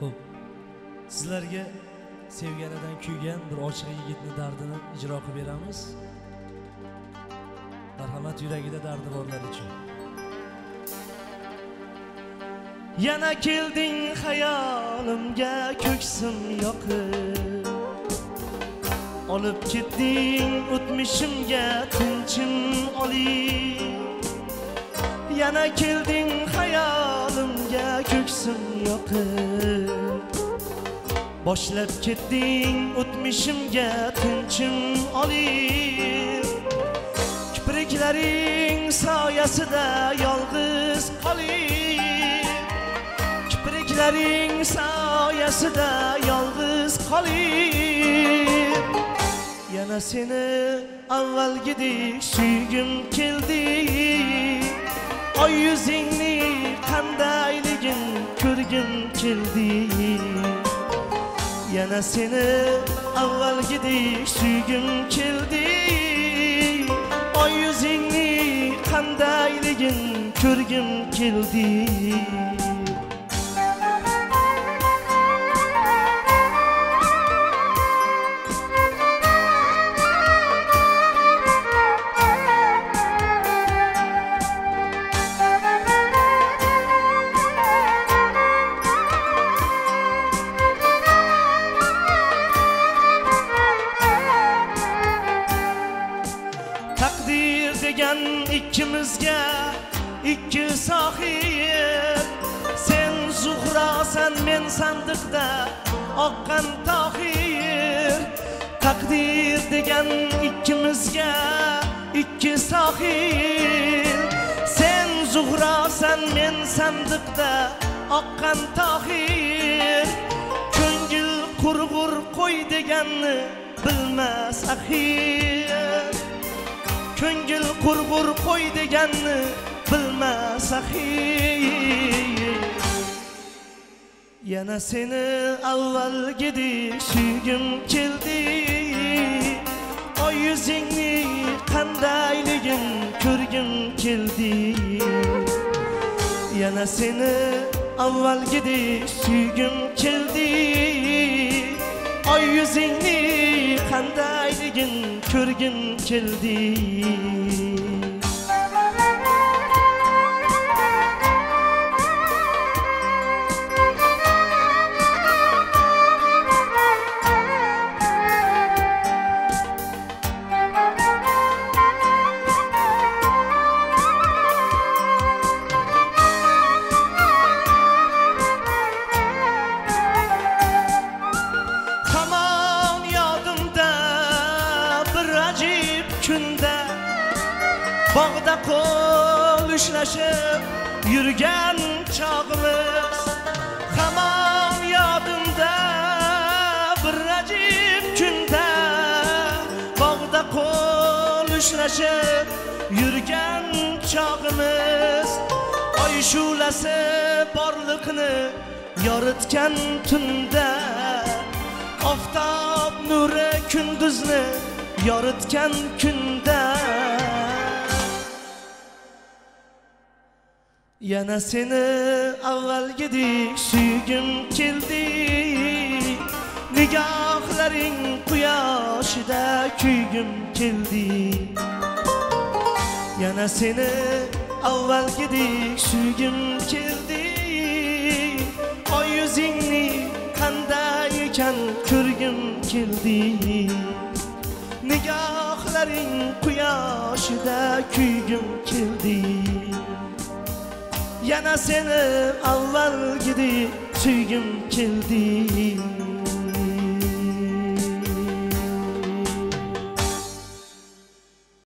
Xo'p. Sizlarga sevganidan kuygan bir ochiq yigitni dardini ijro qilib beramiz. Marhamat yuragida dardi borlar uchun. Yana kelding xayolimga ko'ksim yoqib Olib ketding o'tmishimga tinchim oling Yana kelding Boshlab ketding o'tmishimga tinchim olib Kipriklaring soyasida yolg'iz qolib Kipriklaring soyasida yolg'iz qolib Yana seni avvalgidek suygim keldi Oy yuzingni qandayligin ko'rgim keldi Yana seni avvalgidek suygim keldi. Oy yuzingni qandayligin ko'rgim keldi. Degan ikkimizga ikki sohib Sen zuhrosan men sandiqda oqqan tohir Takdir degan ikkimizga ikki sohib Sen zuhrosan men sandiqda oqqan tohir Ko'ngil qurg'ur qo'y deganni bilmas axir ko'ngil qurg'ur qo'y deganni bilmas axir yana seni avvalgidek suygim keldi. Oy yuzingni qandayligin ko'rgim keldi. Yana seni avvalgidek suygim keldi. Oy yuzingni qandayligin ko'rgim keldi kunda Bog'da qo'l ushlashib yurgan chog'imiz. Hamon yodimda bir ajib kunda Bog'da qo'l ushlashib yurgan chog'imiz. Oy shulasi borliqni yoritgan tunda Oftob nuri kunduzni yoritgan kunda Yana seni avvalgidek suygim keldi Nigohlaring quyoshida kuygim keldi Yana seni avvalgidek suygim keldi Nigohlaring quyoshida kuygim keldi Yana seni avvalgidek suygim keldi